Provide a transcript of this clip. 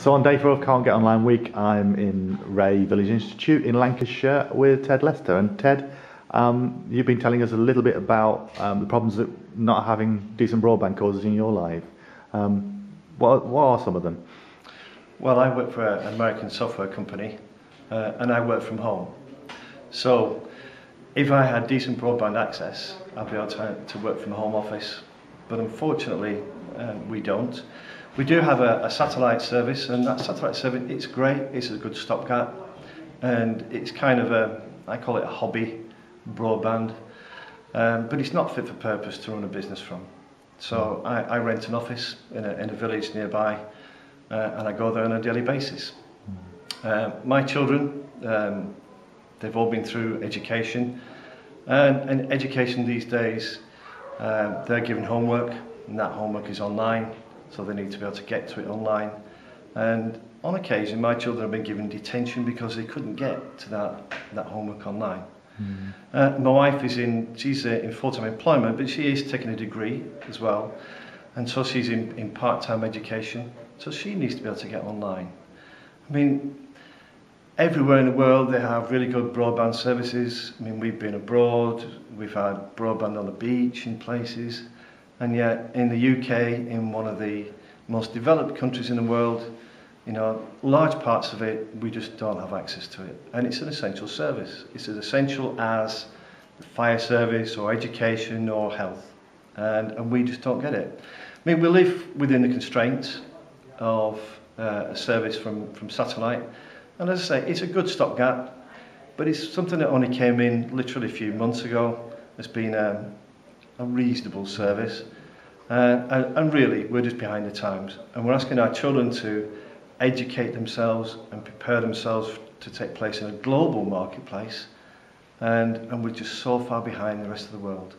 So on day four of Can't Get Online Week, I'm in Wray Village Institute in Lancashire with Ted Lester. And Ted, um, you've been telling us a little bit about um, the problems that not having decent broadband causes in your life. Um, what, what are some of them? Well, I work for an American software company uh, and I work from home. So if I had decent broadband access, I'd be able to, to work from home office. But unfortunately, um, we don't. We do have a, a satellite service, and that satellite service, it's great, it's a good stopgap, and it's kind of a, I call it a hobby broadband, um, but it's not fit for purpose to run a business from. So I, I rent an office in a, in a village nearby, uh, and I go there on a daily basis. Uh, my children, um, they've all been through education, and, and education these days, uh, they're given homework, and that homework is online. so they need to be able to get to it online. And on occasion, my children have been given detention because they couldn't get to that, that homework online. Mm. Uh, my wife is in, she's uh, in full-time employment, but she is taking a degree as well. And so she's in, in part-time education. So she needs to be able to get online. I mean, everywhere in the world they have really good broadband services. I mean, we've been abroad, we've had broadband on the beach in places. And yet, in the UK, in one of the most developed countries in the world, you know, large parts of it, we just don't have access to it. And it's an essential service. It's as essential as the fire service or education or health. And, and we just don't get it. I mean, we live within the constraints of uh, a service from, from satellite. And as I say, it's a good stopgap, but it's something that only came in literally a few months ago. It's been um, a reasonable service. Uh, and, and really, we're just behind the times. And we're asking our children to educate themselves and prepare themselves to take place in a global marketplace. And, and we're just so far behind the rest of the world.